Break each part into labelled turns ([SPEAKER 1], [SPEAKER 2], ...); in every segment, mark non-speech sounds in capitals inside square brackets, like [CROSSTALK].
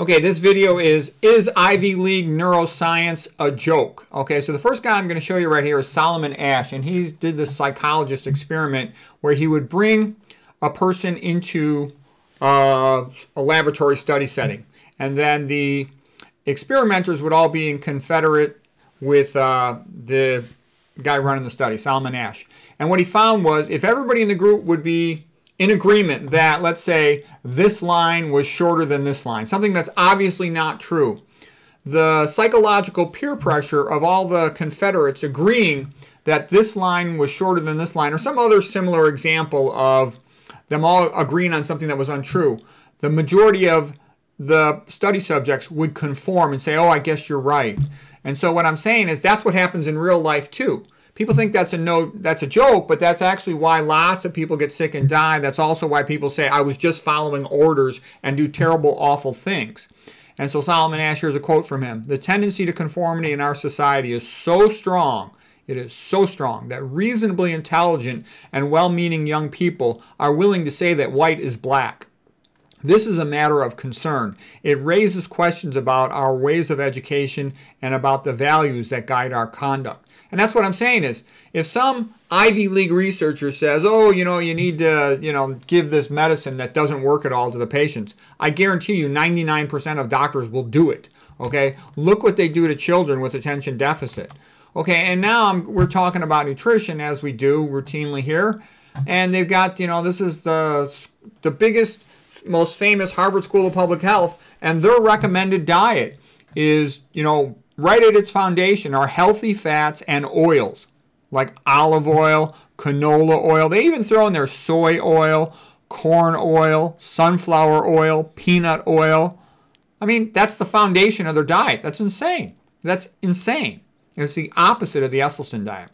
[SPEAKER 1] Okay, this video is Is Ivy League Neuroscience a Joke? Okay, so the first guy I'm going to show you right here is Solomon Asch, and he did this psychologist experiment where he would bring a person into uh, a laboratory study setting, and then the experimenters would all be in confederate with uh, the guy running the study, Solomon Asch. And what he found was if everybody in the group would be in agreement that, let's say, this line was shorter than this line, something that's obviously not true. The psychological peer pressure of all the Confederates agreeing that this line was shorter than this line, or some other similar example of them all agreeing on something that was untrue, the majority of the study subjects would conform and say, oh, I guess you're right. And so what I'm saying is that's what happens in real life too. People think that's a no that's a joke, but that's actually why lots of people get sick and die. That's also why people say I was just following orders and do terrible awful things. And so Solomon Asch here's a quote from him. The tendency to conformity in our society is so strong it is so strong that reasonably intelligent and well meaning young people are willing to say that white is black. This is a matter of concern. It raises questions about our ways of education and about the values that guide our conduct. And that's what I'm saying is if some Ivy League researcher says, "Oh, you know, you need to, you know, give this medicine that doesn't work at all to the patients." I guarantee you 99% of doctors will do it. Okay? Look what they do to children with attention deficit. Okay, and now I'm, we're talking about nutrition as we do routinely here. And they've got, you know, this is the the biggest most famous Harvard School of Public Health and their recommended diet is, you know, right at its foundation are healthy fats and oils like olive oil, canola oil. They even throw in their soy oil, corn oil, sunflower oil, peanut oil. I mean, that's the foundation of their diet. That's insane. That's insane. It's the opposite of the Esselstyn diet.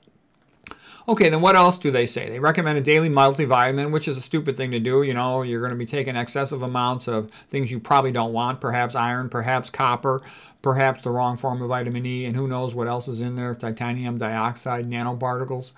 [SPEAKER 1] Okay, then what else do they say? They recommend a daily multivitamin, which is a stupid thing to do. You know, you're going to be taking excessive amounts of things you probably don't want, perhaps iron, perhaps copper, perhaps the wrong form of vitamin E, and who knows what else is in there, titanium dioxide, nanoparticles.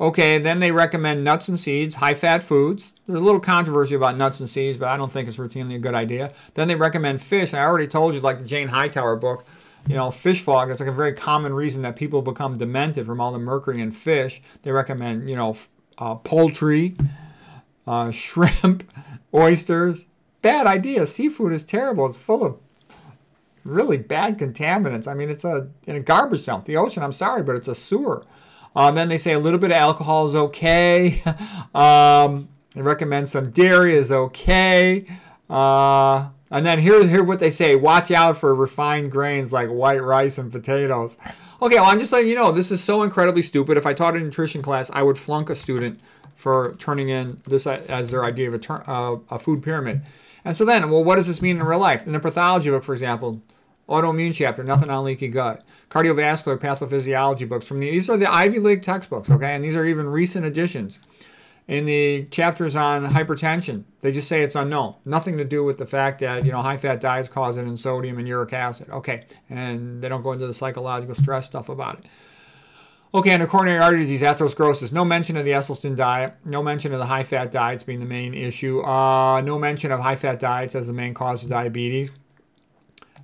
[SPEAKER 1] Okay, then they recommend nuts and seeds, high fat foods. There's a little controversy about nuts and seeds, but I don't think it's routinely a good idea. Then they recommend fish. I already told you, like the Jane Hightower book, you know, fish fog is like a very common reason that people become demented from all the mercury in fish. They recommend, you know, uh, poultry, uh, [LAUGHS] shrimp, oysters. Bad idea. Seafood is terrible. It's full of really bad contaminants. I mean, it's a in a garbage dump. The ocean, I'm sorry, but it's a sewer. Um, then they say a little bit of alcohol is okay. [LAUGHS] um, they recommend some dairy is okay. Uh, and then here, here what they say: watch out for refined grains like white rice and potatoes. Okay, well, I'm just letting you know this is so incredibly stupid. If I taught a nutrition class, I would flunk a student for turning in this as their idea of a, uh, a food pyramid. And so then, well, what does this mean in real life? In the pathology book, for example, autoimmune chapter, nothing on leaky gut, cardiovascular pathophysiology books from the, these are the Ivy League textbooks, okay, and these are even recent additions in the chapters on hypertension, they just say it's unknown. Nothing to do with the fact that, you know, high fat diets cause it in sodium and uric acid. Okay. And they don't go into the psychological stress stuff about it. Okay, and the coronary artery disease, atherosclerosis. No mention of the Esselstyn diet. No mention of the high fat diets being the main issue. Uh, no mention of high fat diets as the main cause of diabetes.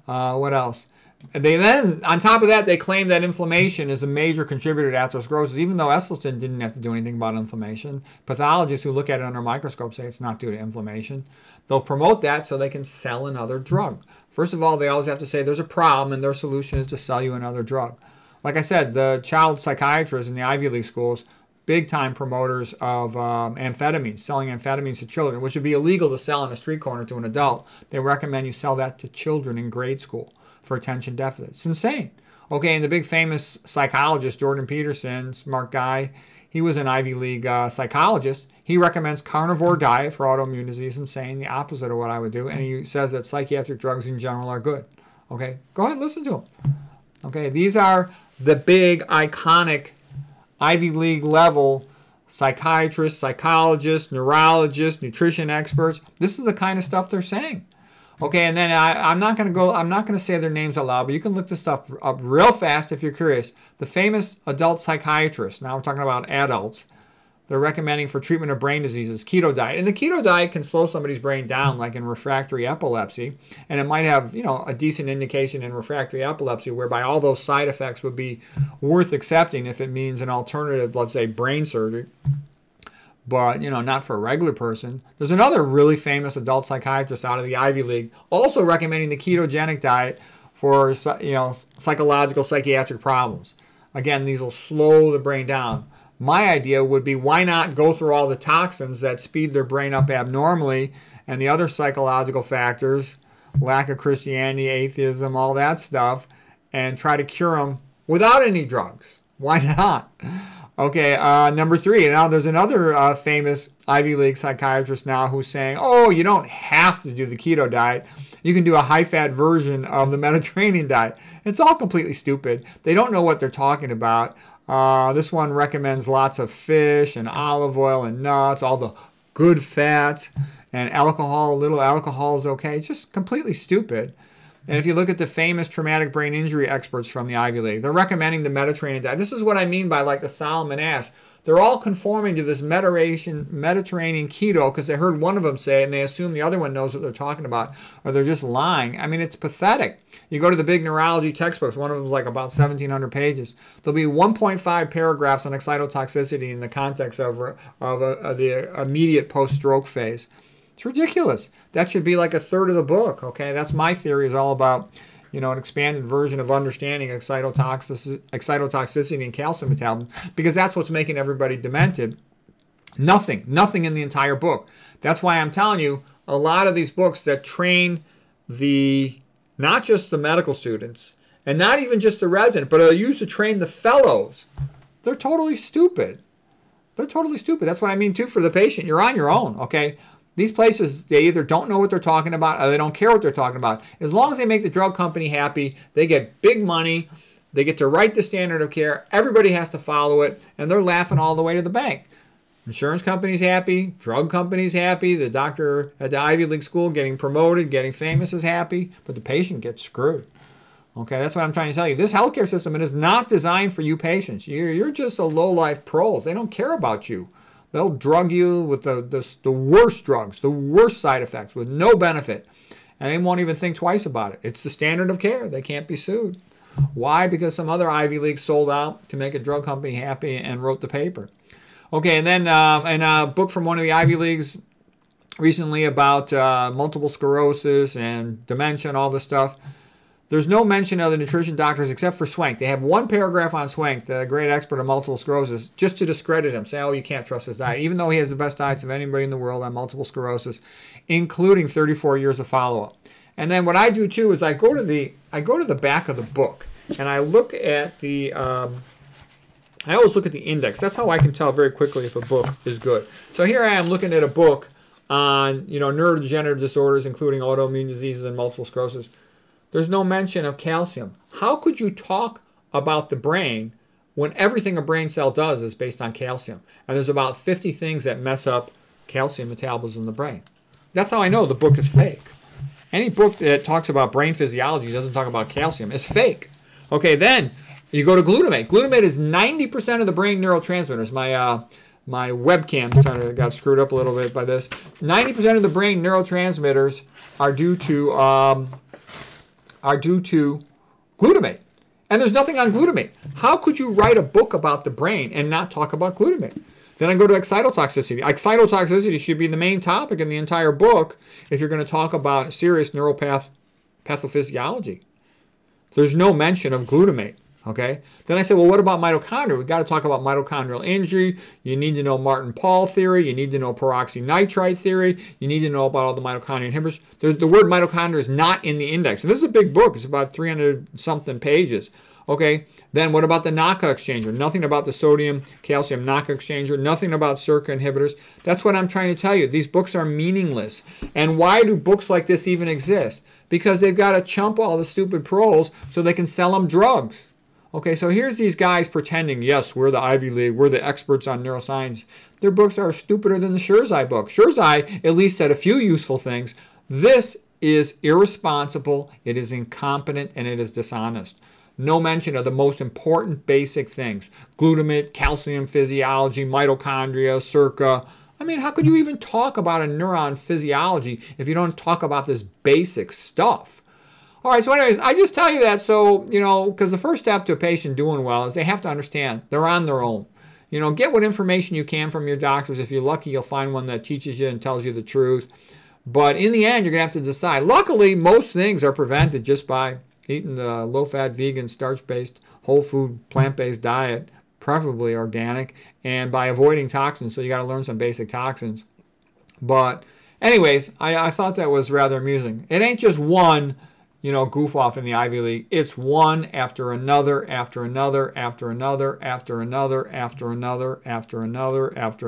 [SPEAKER 1] Uh, what else? They then, on top of that, they claim that inflammation is a major contributor to atherosclerosis, even though Esselstyn didn't have to do anything about inflammation. Pathologists who look at it under a microscope say it's not due to inflammation. They'll promote that so they can sell another drug. First of all, they always have to say there's a problem, and their solution is to sell you another drug. Like I said, the child psychiatrists in the Ivy League schools, big time promoters of um, amphetamines, selling amphetamines to children, which would be illegal to sell on a street corner to an adult. They recommend you sell that to children in grade school for attention deficit. It's insane. Okay, and the big famous psychologist, Jordan Peterson, smart guy, he was an Ivy League uh, psychologist. He recommends carnivore diet for autoimmune disease and saying the opposite of what I would do. And he says that psychiatric drugs in general are good. Okay, go ahead, listen to him. Okay, these are the big, iconic Ivy League level psychiatrists, psychologists, neurologists, nutrition experts. This is the kind of stuff they're saying. Okay, and then I, am not going to go, I'm not going to say their names aloud, but you can look this stuff up real fast if you're curious. The famous adult psychiatrist, now we're talking about adults, they're recommending for treatment of brain diseases keto diet. And the keto diet can slow somebody's brain down, like in refractory epilepsy. And it might have, you know, a decent indication in refractory epilepsy whereby all those side effects would be worth accepting if it means an alternative, let's say brain surgery. But, you know, not for a regular person. There's another really famous adult psychiatrist out of the Ivy League also recommending the ketogenic diet for, you know, psychological psychiatric problems. Again, these will slow the brain down. My idea would be why not go through all the toxins that speed their brain up abnormally and the other psychological factors, lack of Christianity, atheism, all that stuff, and try to cure them without any drugs. Why [LAUGHS] not? Okay, uh, number three. Now there's another uh, famous Ivy League psychiatrist now who's saying, oh, you don't have to do the keto diet. You can do a high fat version of the [LAUGHS] Mediterranean diet. It's all completely stupid. They don't know what they're talking about. Uh, this one recommends lots of fish and olive oil and nuts, all the good fats, and alcohol. A little alcohol is okay. It's just completely stupid. And if you look at the famous traumatic brain injury experts from the Ivy League, they're recommending the Mediterranean diet. This is what I mean by like the Solomon Asch. They're all conforming to this Mediterranean, keto because they heard one of them say it and they assume the other one knows what they're talking about, or they're just lying. I mean, it's pathetic. You go to the big neurology textbooks, one of them is like about 1,700 pages. There'll be 1.5 paragraphs on excitotoxicity in the context of, of, of the immediate post stroke phase. It's ridiculous. That should be like a third of the book, okay? That's my theory is all about you know, an expanded version of understanding excitotoxicity, excitotoxicity and calcium metabolism because that's what's making everybody demented. Nothing, nothing in the entire book. That's why I'm telling you, a lot of these books that train the, not just the medical students, and not even just the resident, but are used to train the fellows, they're totally stupid. They're totally stupid. That's what I mean too for the patient. You're on your own, okay? These places, they either don't know what they're talking about or they don't care what they're talking about. As long as they make the drug company happy, they get big money, they get to write the standard of care, everybody has to follow it, and they're laughing all the way to the bank. Insurance company's happy, drug company's happy, the doctor at the Ivy League school getting promoted, getting famous is happy, but the patient gets screwed. Okay, that's what I'm trying to tell you. This healthcare system it is not designed for you patients. You're, you're just a low-life pros. They don't care about you. They'll drug you with the, the, the worst drugs, the worst side effects with no benefit. And they won't even think twice about it. It's the standard of care. They can't be sued. Why? Because some other Ivy League sold out to make a drug company happy and wrote the paper. Okay, and then uh, in a book from one of the Ivy Leagues recently about uh, multiple sclerosis and dementia and all this stuff. There's no mention of the nutrition doctors except for Swank. They have one paragraph on Swank, the great expert on multiple sclerosis, just to discredit him. Say, oh, you can't trust his diet, even though he has the best diets of anybody in the world on multiple sclerosis, including 34 years of follow-up. And then what I do too is I go to the I go to the back of the book and I look at the um, I always look at the index. That's how I can tell very quickly if a book is good. So here I am looking at a book on you know neurodegenerative disorders, including autoimmune diseases and multiple sclerosis. There's no mention of calcium. How could you talk about the brain when everything a brain cell does is based on calcium? And there's about 50 things that mess up calcium metabolism in the brain. That's how I know the book is fake. Any book that talks about brain physiology doesn't talk about calcium is fake. Okay, then you go to glutamate. Glutamate is 90% of the brain neurotransmitters. My uh, my webcam of got screwed up a little bit by this. 90% of the brain neurotransmitters are due to um, are due to glutamate. And there's nothing on glutamate. How could you write a book about the brain and not talk about glutamate? Then I go to excitotoxicity. Excitotoxicity should be the main topic in the entire book if you're going to talk about serious neuropath pathophysiology. There's no mention of glutamate. Okay. Then I said, well, what about mitochondria? We've got to talk about mitochondrial injury. You need to know Martin Pall theory. You need to know peroxynitrite theory. You need to know about all the mitochondrial inhibitors. The, the word mitochondria is not in the index. And this is a big book. It's about 300 something pages. Okay. Then what about the NACA exchanger? Nothing about the sodium calcium NACA exchanger. Nothing about SERCA inhibitors. That's what I'm trying to tell you. These books are meaningless. And why do books like this even exist? Because they've got to chump all the stupid pros so they can sell them drugs. Okay, so here's these guys pretending, yes, we're the Ivy League, we're the experts on neuroscience. Their books are stupider than the Sherzai book. Sherzai at least said a few useful things. This is irresponsible, it is incompetent, and it is dishonest. no mention of the most important basic things glutamate, calcium physiology, mitochondria, SERCA. I mean, how could you even talk about a neuron physiology if you don't talk about this basic stuff? All right, so anyways, I just tell you that so, you know, because the first step to a patient doing well is they have to understand they're on their own. You know, get what information you can from your doctors. If you're lucky, you'll find one that teaches you and tells you the truth. But in the end, you're going to have to decide. Luckily, most things are prevented just by eating the low fat, vegan, starch based, whole food, plant based diet, preferably organic, and by avoiding toxins. So you got to learn some basic toxins. But, anyways, I, I thought that was rather amusing. It ain't just one you know, goof off in the Ivy League. It's one after another, after another, after another, after another, after another, after another, after